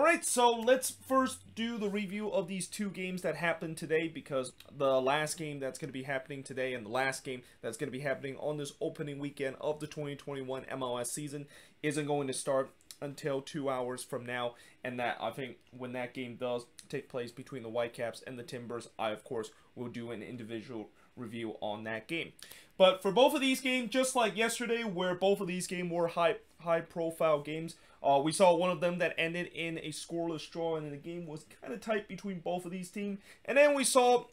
Alright, so let's first do the review of these two games that happened today because the last game that's going to be happening today and the last game that's going to be happening on this opening weekend of the 2021 MLS season isn't going to start until two hours from now and that I think when that game does take place between the Whitecaps and the Timbers, I of course will do an individual review on that game. But for both of these games, just like yesterday where both of these games were high high profile games, uh, we saw one of them that ended in a scoreless draw, and the game was kind of tight between both of these teams. And then we saw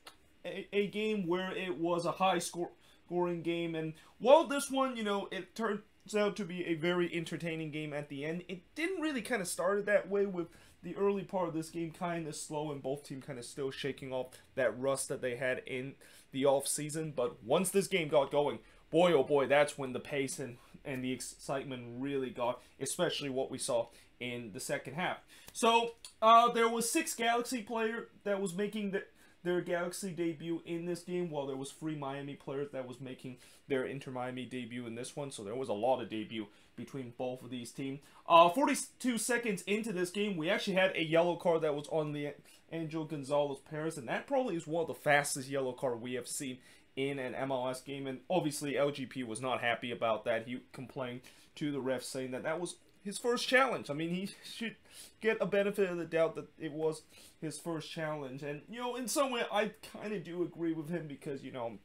a, a game where it was a high score scoring game. And while this one, you know, it turns out to be a very entertaining game at the end, it didn't really kind of started that way with the early part of this game kind of slow and both teams kind of still shaking off that rust that they had in the off season. But once this game got going, boy oh boy, that's when the pace and and the excitement really got, especially what we saw in the second half. So uh, there was six Galaxy player that was making the, their Galaxy debut in this game, while there was three Miami players that was making their Inter Miami debut in this one. So there was a lot of debut between both of these teams. Uh, 42 seconds into this game, we actually had a yellow card that was on the Angel Gonzalez Pirez, and that probably is one of the fastest yellow card we have seen in an MLS game. And obviously, LGP was not happy about that. He complained to the ref saying that that was his first challenge. I mean, he should get a benefit of the doubt that it was his first challenge. And, you know, in some way, I kind of do agree with him because, you know,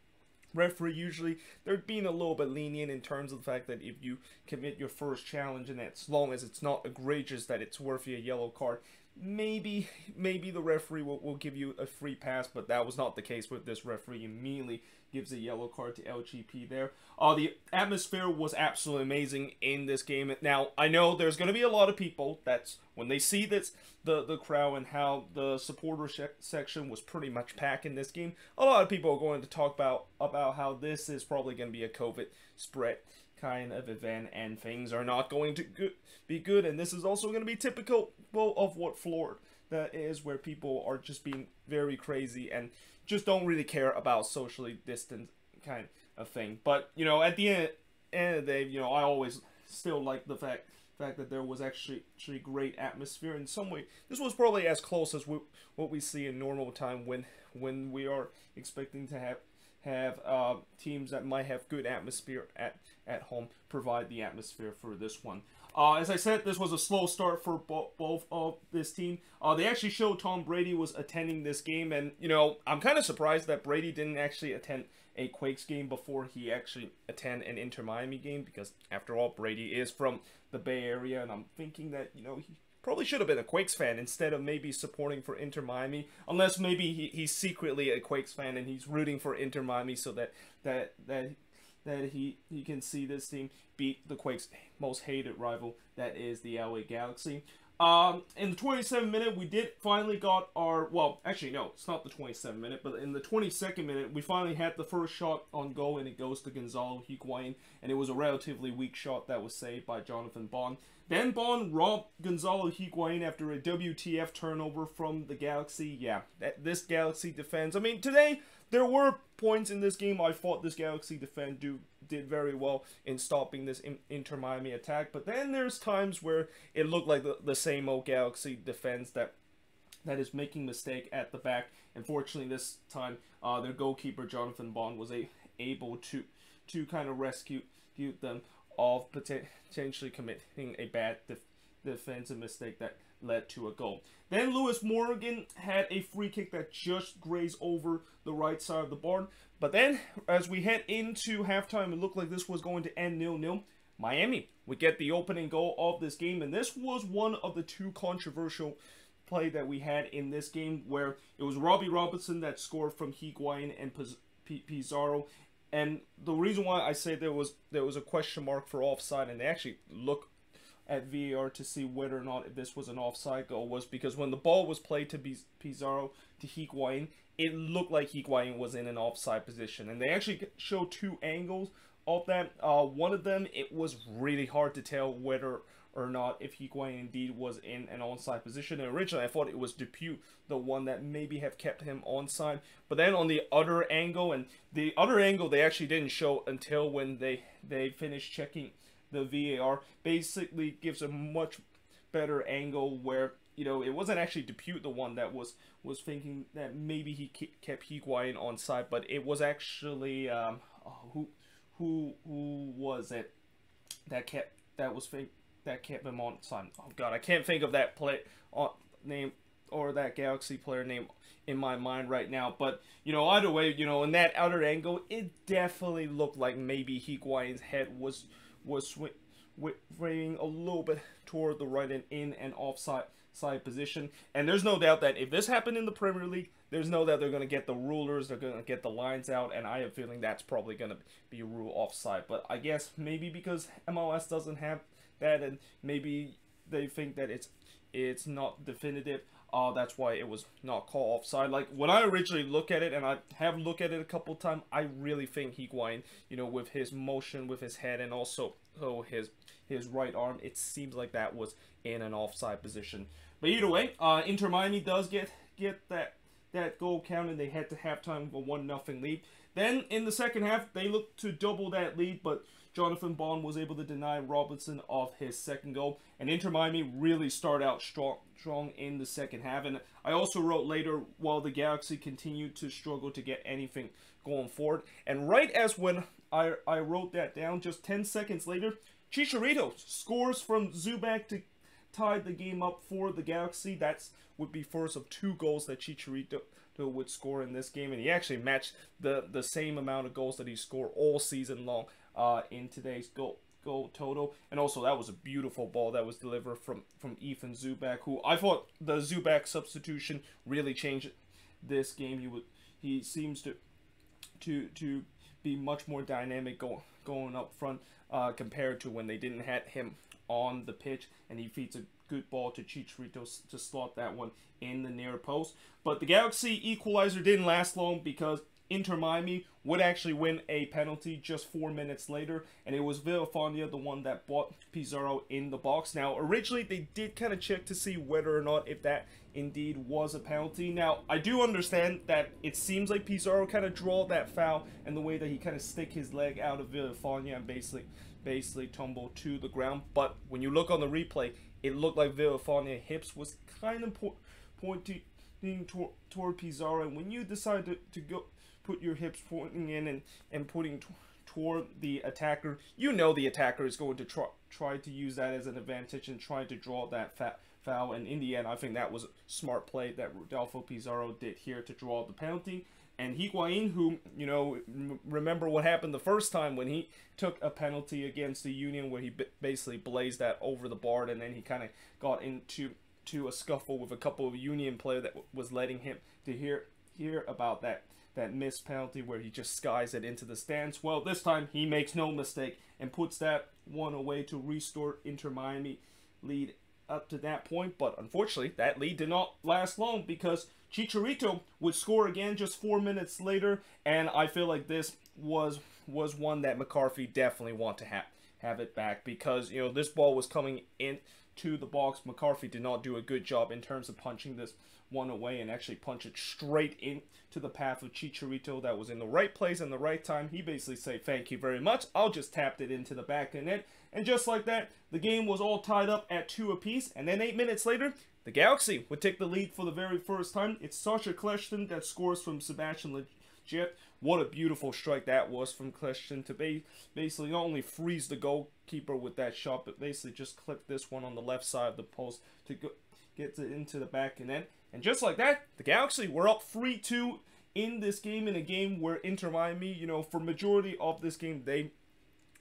referee usually they're being a little bit lenient in terms of the fact that if you commit your first challenge and as long as it's not egregious that it's worth a yellow card maybe maybe the referee will, will give you a free pass but that was not the case with this referee immediately gives a yellow card to LGP there. Uh, the atmosphere was absolutely amazing in this game. Now, I know there's going to be a lot of people that's when they see this, the, the crowd and how the supporter section was pretty much packed in this game, a lot of people are going to talk about, about how this is probably going to be a COVID spread kind of event and things are not going to go be good. And this is also going to be typical of what Florida that is where people are just being very crazy and just don't really care about socially distant kind of thing. But you know, at the end, end of the day, you know, I always still like the fact fact that there was actually actually great atmosphere in some way. This was probably as close as we, what we see in normal time when when we are expecting to have have uh, teams that might have good atmosphere at at home provide the atmosphere for this one. Uh, as I said, this was a slow start for bo both of this team. Uh, they actually showed Tom Brady was attending this game, and, you know, I'm kind of surprised that Brady didn't actually attend a Quakes game before he actually attend an Inter Miami game, because, after all, Brady is from the Bay Area, and I'm thinking that, you know, he probably should have been a Quakes fan instead of maybe supporting for Inter Miami, unless maybe he, he's secretly a Quakes fan and he's rooting for Inter Miami so that, that, that that he, he can see this team beat the Quakes' most hated rival, that is the LA Galaxy. Um, in the 27th minute, we did finally got our, well, actually, no, it's not the 27th minute, but in the 22nd minute, we finally had the first shot on goal, and it goes to Gonzalo Higuain, and it was a relatively weak shot that was saved by Jonathan Bond. Then Bond robbed Gonzalo Higuain after a WTF turnover from the Galaxy. Yeah, that, this Galaxy defense, I mean, today, there were points in this game I thought this Galaxy defense do did very well in stopping this Inter Miami attack, but then there's times where it looked like the, the same old Galaxy defense that that is making mistake at the back. Unfortunately, this time uh, their goalkeeper Jonathan Bond was a, able to to kind of rescue them of potentially committing a bad def defensive mistake that led to a goal. Then Lewis Morgan had a free kick that just grazed over the right side of the board. But then, as we head into halftime, it looked like this was going to end nil-nil. Miami would get the opening goal of this game, and this was one of the two controversial play that we had in this game, where it was Robbie Robinson that scored from Higuain and Pizarro. And the reason why I say there was there was a question mark for offside, and they actually look at VAR to see whether or not this was an offside goal was because when the ball was played to Pizarro to Higuain, it looked like Higuain was in an offside position. And they actually show two angles of that. Uh, one of them, it was really hard to tell whether or not if Higuain indeed was in an onside position. And originally, I thought it was DePuy, the one that maybe have kept him onside. But then on the other angle, and the other angle they actually didn't show until when they, they finished checking the VAR basically gives a much better angle where you know it wasn't actually DePuy the one that was was thinking that maybe he kept Higuain on side, but it was actually um, who who who was it that kept that was think that him on side. Oh God, I can't think of that play on name or that Galaxy player name in my mind right now. But, you know, either way, you know, in that outer angle, it definitely looked like maybe Higuain's head was was swaying a little bit toward the right and in and offside side position. And there's no doubt that if this happened in the Premier League, there's no doubt they're going to get the rulers, they're going to get the lines out, and I have feeling that's probably going to be a rule offside. But I guess maybe because MLS doesn't have that, and maybe they think that it's it's not definitive uh, that's why it was not called offside. Like when I originally look at it, and I have looked at it a couple times, I really think Higuain, you know, with his motion, with his head, and also oh, his his right arm, it seems like that was in an offside position. But either way, uh, Inter Miami does get get that that goal counted. They had to halftime with a one nothing lead. Then in the second half, they look to double that lead, but Jonathan Bond was able to deny Robinson of his second goal, and Inter Miami really start out strong, strong in the second half. And I also wrote later, while the Galaxy continued to struggle to get anything going forward, and right as when I, I wrote that down, just 10 seconds later, Chicharito scores from Zubak to tie the game up for the Galaxy. That's would be first of two goals that Chicharito would score in this game, and he actually matched the the same amount of goals that he scored all season long uh, in today's goal goal total. And also that was a beautiful ball that was delivered from from Ethan Zubak, who I thought the Zubak substitution really changed this game. He would he seems to to to be much more dynamic going going up front uh, compared to when they didn't have him on the pitch, and he feeds a good ball to Chicharito to slot that one in the near post. But the Galaxy equalizer didn't last long because Inter Miami would actually win a penalty just four minutes later, and it was Villafaña, the one that bought Pizarro in the box. Now, originally, they did kind of check to see whether or not if that indeed was a penalty. Now, I do understand that it seems like Pizarro kind of draw that foul, and the way that he kind of stick his leg out of Villafaña and basically, basically tumble to the ground. But when you look on the replay, it looked like Villafaña hips was kind of po pointing toward, toward Pizarro, and when you decide to, to go put your hips pointing in and, and putting toward the attacker, you know the attacker is going to try, try to use that as an advantage and try to draw that fat foul. And in the end, I think that was a smart play that Rodolfo Pizarro did here to draw the penalty. And Higuain, who, you know, remember what happened the first time when he took a penalty against the Union where he basically blazed that over the bar and then he kind of got into to a scuffle with a couple of Union player that was letting him to hear hear about that that missed penalty where he just skies it into the stands. Well, this time he makes no mistake and puts that one away to restore Inter Miami lead up to that point. But unfortunately, that lead did not last long because Chicharito would score again just four minutes later, and I feel like this was was one that McCarthy definitely want to have have it back because you know this ball was coming in to the box. McCarthy did not do a good job in terms of punching this one away and actually punch it straight into the path of Chicharito that was in the right place and the right time. He basically said, thank you very much. I'll just tap it into the back of net. And just like that, the game was all tied up at two apiece. And then eight minutes later, the Galaxy would take the lead for the very first time. It's Sacha Kljestan that scores from Sebastian Lletget. What a beautiful strike that was from Kljestan to ba basically not only freeze the goalkeeper with that shot, but basically just clip this one on the left side of the post to get it into the back and net. And just like that, the Galaxy were up 3-2 in this game, in a game where Inter Miami, you know, for majority of this game, they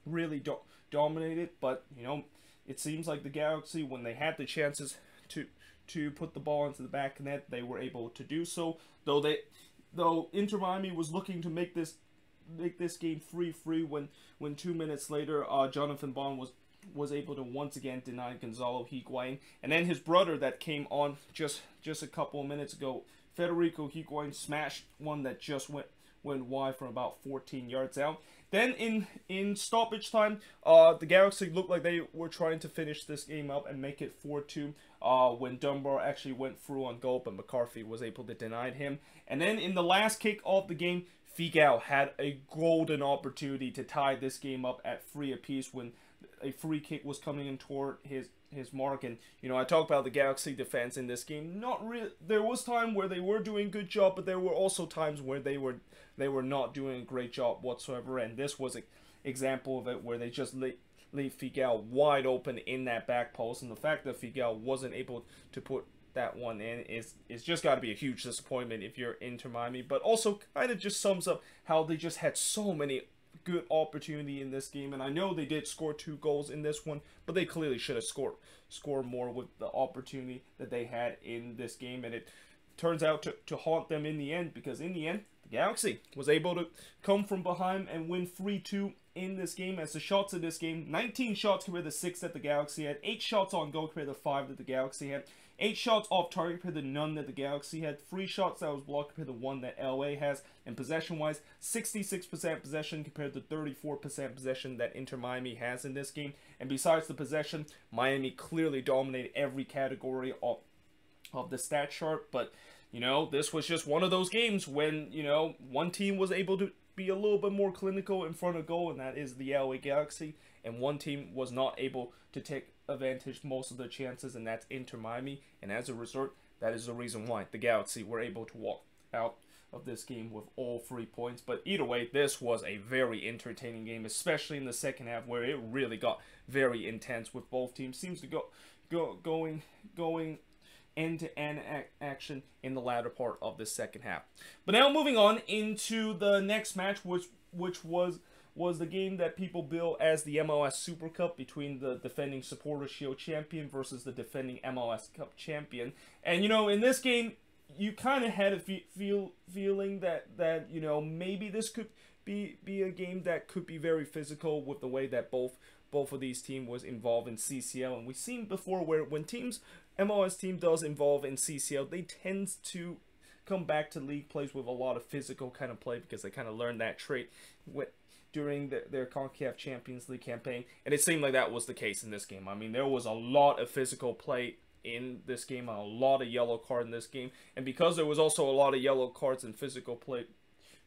really do dominated. But, you know, it seems like the Galaxy, when they had the chances to to put the ball into the back net, they were able to do so. Though they, though Inter Miami was looking to make this make this game free free when when two minutes later, uh, Jonathan Bond was was able to once again deny Gonzalo Higuain. And then his brother that came on just just a couple of minutes ago, Federico Higuain smashed one that just went went wide from about 14 yards out. Then in in stoppage time, uh, the Galaxy looked like they were trying to finish this game up and make it 4-2 uh, when Dunbar actually went through on goal, but McCarthy was able to deny him. And then in the last kick of the game, Figal had a golden opportunity to tie this game up at three apiece when a free kick was coming in toward his his mark. And you know, I talked about the Galaxy defense in this game. Not really. There was time where they were doing good job, but there were also times where they were they were not doing a great job whatsoever. And this was an example of it, where they just leave, Figal wide open in that back post, and the fact that Figal wasn't able to put that one in is is just got to be a huge disappointment if you're Inter Miami. But also kind of just sums up how they just had so many good opportunity in this game, and I know they did score two goals in this one, but they clearly should have scored scored more with the opportunity that they had in this game, and it turns out to, to haunt them in the end because in the end the Galaxy was able to come from behind and win 3-2 in this game. As the shots in this game 19 shots compared to 6 that the Galaxy had 8 shots on goal compared to 5 that the Galaxy had Eight shots off target compared to none that the Galaxy had. Three shots that was blocked compared to the one that LA has. And possession-wise, 66% possession compared to 34% possession that Inter Miami has in this game. And besides the possession, Miami clearly dominated every category of, of the stat chart. But, you know, this was just one of those games when, you know, one team was able to be a little bit more clinical in front of goal, and that is the LA Galaxy. And one team was not able to take advantage most of the chances, and that's Inter Miami. And as a result, that is the reason why the Galaxy were able to walk out of this game with all three points. But either way, this was a very entertaining game, especially in the second half where it really got very intense with both teams. Seems to go go going going end-to-end action in the latter part of the second half. But now moving on into the next match, which which was was the game that people bill as the MLS Super Cup between the defending Supporter Shield champion versus the defending MLS Cup champion. And you know, in this game, you kind of had a fe- feel feeling that that you know maybe this could be be a game that could be very physical with the way that both both of these teams was involved in CCL. And we've seen before where when teams MLS team does involve in CCL, they tend to come back to league plays with a lot of physical kind of play because they kind of learned that trait during the, their CONCACAF Champions League campaign, and it seemed like that was the case in this game. I mean, there was a lot of physical play in this game, a lot of yellow card in this game, and because there was also a lot of yellow cards and physical play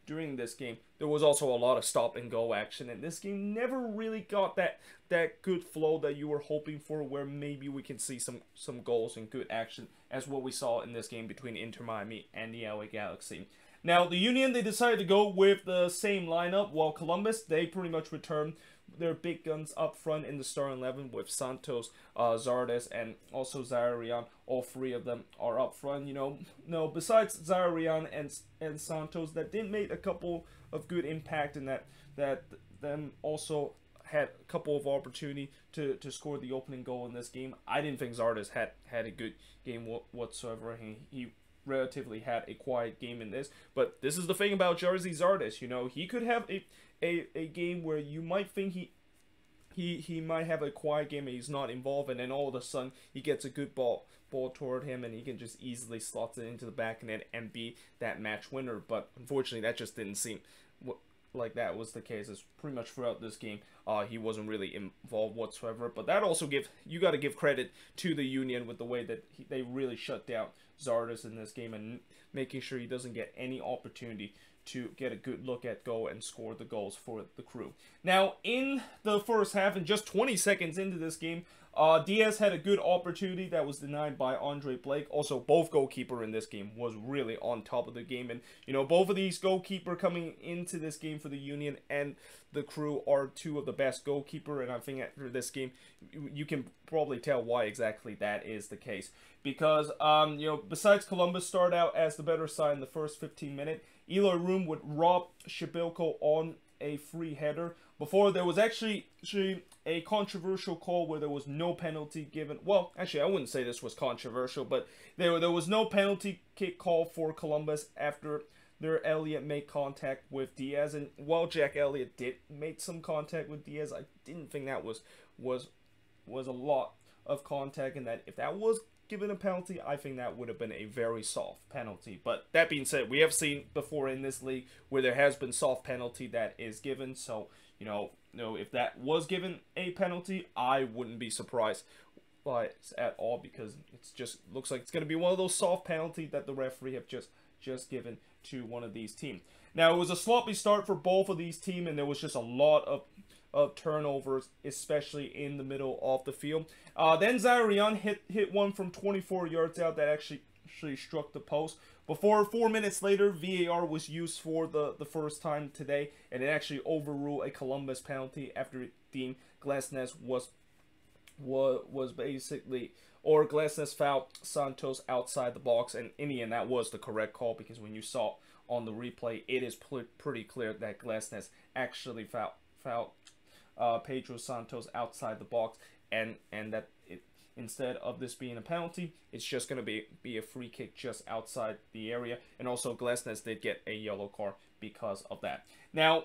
during this game, there was also a lot of stop and go action, and this game never really got that that good flow that you were hoping for, where maybe we can see some some goals and good action as what we saw in this game between Inter Miami and the LA Galaxy. Now, the Union, they decided to go with the same lineup, while Columbus, they pretty much returned their big guns up front in the starting 11 with Santos, uh, Zardes, and also Zaire All three of them are up front. You know, no, besides Zaire and and Santos, that did make a couple of good impact and that that them also had a couple of opportunity to, to score the opening goal in this game. I didn't think Zardes had had a good game whatsoever. He, he relatively had a quiet game in this. But this is the thing about Gyasi Zardes, you know, he could have a, a, a game where you might think he he he might have a quiet game and he's not involved and then all of a sudden he gets a good ball ball toward him and he can just easily slot it into the back net and be that match winner. But unfortunately that just didn't seem like that was the case. It's pretty much throughout this game. Uh, he wasn't really involved whatsoever. But that also give you got to give credit to the Union with the way that he, they really shut down Zardes in this game and making sure he doesn't get any opportunity to get a good look at go and score the goals for the crew. Now, in the first half, and just 20 seconds into this game, uh, Diaz had a good opportunity that was denied by Andre Blake. Also, both goalkeeper in this game was really on top of the game. And, you know, both of these goalkeeper coming into this game for the Union and the crew are two of the best goalkeeper. And I think after this game, you can probably tell why exactly that is the case. Because, um, you know, besides Columbus start out as the better side in the first 15 minutes, Eloy Room would rob Przybylko on a free header. Before there was actually, actually a controversial call where there was no penalty given. Well, actually, I wouldn't say this was controversial, but there there was no penalty kick call for Columbus after their Elliott made contact with Diaz, and while Jack Elliott did make some contact with Diaz, I didn't think that was was was a lot of contact, and that if that was given a penalty, I think that would have been a very soft penalty. But that being said, we have seen before in this league where there has been soft penalty that is given. So, you know, you know if that was given a penalty, I wouldn't be surprised by it at all because it's just looks like it's going to be one of those soft penalties that the referee have just just given to one of these teams. Now, it was a sloppy start for both of these teams, and there was just a lot of of turnovers, especially in the middle of the field. Uh, then Zarian hit hit one from 24 yards out that actually actually struck the post. Before four minutes later, VAR was used for the, the first time today, and it actually overruled a Columbus penalty after Dean Glesnes was was was basically or Glesnes fouled Santos outside the box, and in the end that was the correct call because when you saw on the replay, it is pretty clear that Glesnes actually fouled fouled uh, Pedro Santos outside the box, and and that instead of this being a penalty, it's just going to be be a free kick just outside the area, and also Glesnes did get a yellow card because of that. Now,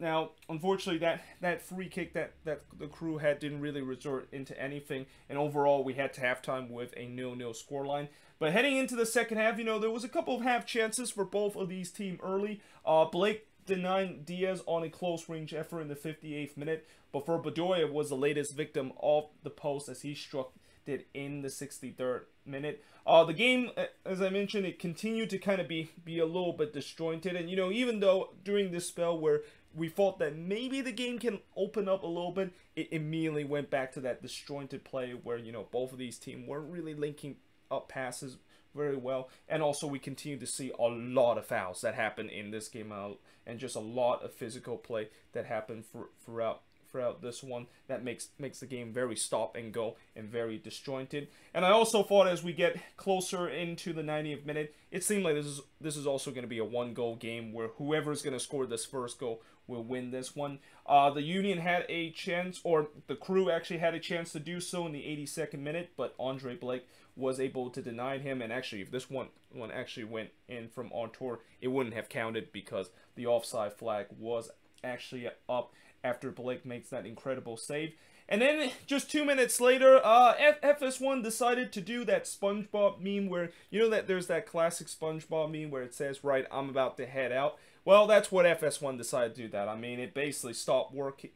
now, unfortunately, that, that free kick that, that the crew had didn't really resort into anything, and overall, we had to halftime with a nil-nil scoreline. But heading into the second half, you know, there was a couple of half chances for both of these teams early. Uh, Blake denying Diaz on a close range effort in the 58th minute, but for Bedoya was the latest victim of the post as he struck it in the 63rd minute. Uh, the game, as I mentioned, it continued to kind of be be a little bit disjointed, and you know, even though during this spell where we thought that maybe the game can open up a little bit, it immediately went back to that disjointed play where, you know, both of these teams weren't really linking up passes very well. And also we continue to see a lot of fouls that happen in this game out and just a lot of physical play that happened for, throughout throughout this one that makes makes the game very stop and go and very disjointed. And I also thought as we get closer into the 90th minute, it seemed like this is this is also going to be a one goal game where whoever's going to score this first goal will win this one. Uh, the Union had a chance, or the crew actually had a chance to do so in the 82nd minute, but Andre Blake was able to deny him. And actually, if this one one actually went in from on tour, it wouldn't have counted because the offside flag was actually up after Blake makes that incredible save. And then just two minutes later, uh, F- FS1 decided to do that SpongeBob meme where, you know that there's that classic SpongeBob meme where it says, right, I'm about to head out. Well, that's what FS1 decided to do that. I mean, it basically stopped working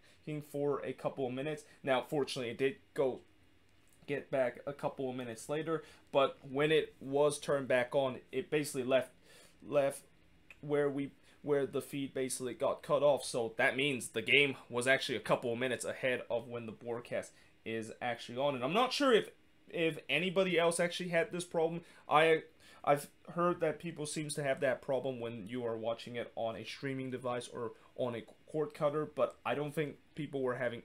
for a couple of minutes. Now, fortunately, it did go get back a couple of minutes later, but when it was turned back on, it basically left left where we where the feed basically got cut off. So that means the game was actually a couple of minutes ahead of when the broadcast is actually on. And I'm not sure if if anybody else actually had this problem. I I've heard that people seems to have that problem when you are watching it on a streaming device or on a cord cutter, but I don't think people were having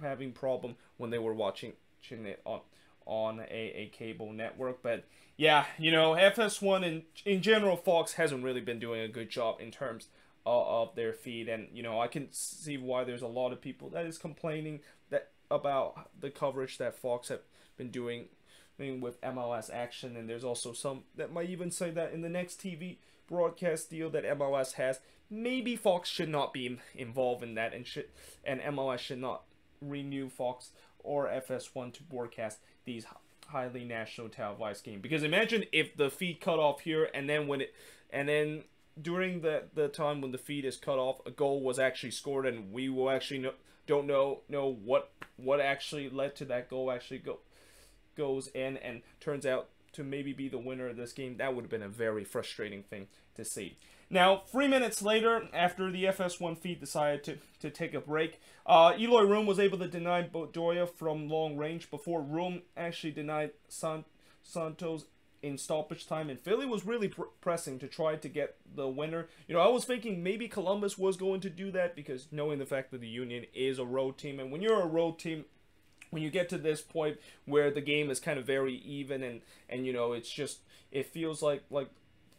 having problem when they were watching it on on a, a cable network. But yeah, you know, FS1 in in general, Fox hasn't really been doing a good job in terms of, of their feed, and you know, I can see why there's a lot of people that is complaining that about the coverage that Fox have been doing I mean, with MLS action, and there's also some that might even say that in the next TV broadcast deal that MLS has, maybe Fox should not be involved in that, and should and MLS should not renew Fox or FS1 to broadcast these highly national televised games. Because imagine if the feed cut off here, and then when it, and then during the the time when the feed is cut off, a goal was actually scored, and we will actually know, don't know know what what actually led to that goal actually go goes in and turns out to maybe be the winner of this game. That would have been a very frustrating thing to see. Now, three minutes later, after the FS1 feed decided to, to take a break, uh, Eloy Room was able to deny Bedoya from long range before Room actually denied San- Santos in stoppage time, and Philly was really pr- pressing to try to get the winner. You know, I was thinking maybe Columbus was going to do that because knowing the fact that the Union is a road team, and when you're a road team, when you get to this point where the game is kind of very even and and you know it's just it feels like like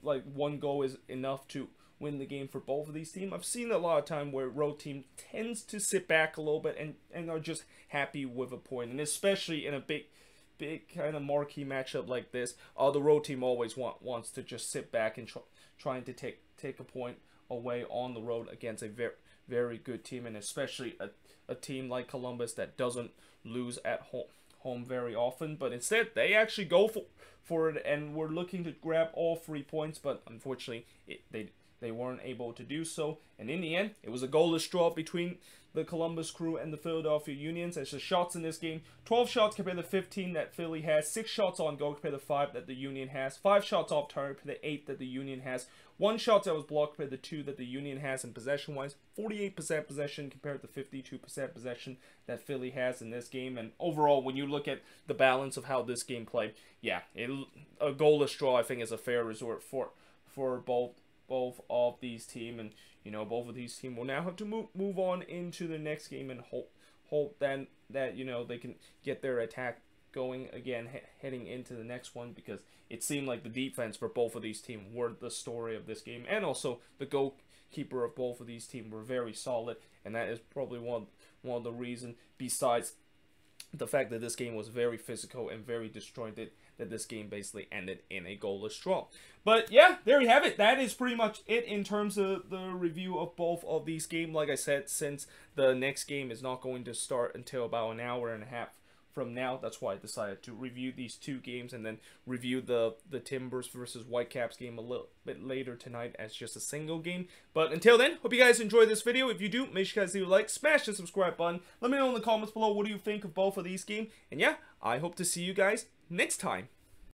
like one goal is enough to win the game for both of these teams. I've seen a lot of time where road team tends to sit back a little bit and, and are just happy with a point. And especially in a big big kind of marquee matchup like this, uh, the road team always want, wants to just sit back and try, trying to take take a point away on the road against a very very good team and especially a, a team like Columbus that doesn't lose at home home very often, but instead they actually go for, for it and we're looking to grab all three points, but unfortunately it, they they weren't able to do so. And in the end, it was a goalless draw between the Columbus Crew and the Philadelphia Unions. As the shots in this game, 12 shots compared to 15 that Philly has, 6 shots on goal compared to 5 that the Union has, 5 shots off target compared to 8 that the Union has, 1 shot that was blocked compared to 2 that the Union has, and possession-wise, 48% possession compared to 52% possession that Philly has in this game. And overall, when you look at the balance of how this game played, yeah, it, a goalless draw I think is a fair resort for for both both of these team and you know both of these team will now have to move move on into the next game and hope hope then that you know they can get their attack going again he heading into the next one because it seemed like the defense for both of these teams were the story of this game and also the goalkeeper of both of these teams were very solid and that is probably one one of the reason besides the fact that this game was very physical and very disjointed that this game basically ended in a goalless draw. But yeah, there you have it. That is pretty much it in terms of the review of both of these games. Like I said, since the next game is not going to start until about an hour and a half from now. That's why I decided to review these two games and then review the the Timbers versus Whitecaps game a little bit later tonight as just a single game. But until then, hope you guys enjoy this video. If you do, make sure you guys leave a like, smash the subscribe button. Let me know in the comments below what do you think of both of these games. And yeah, I hope to see you guys next time.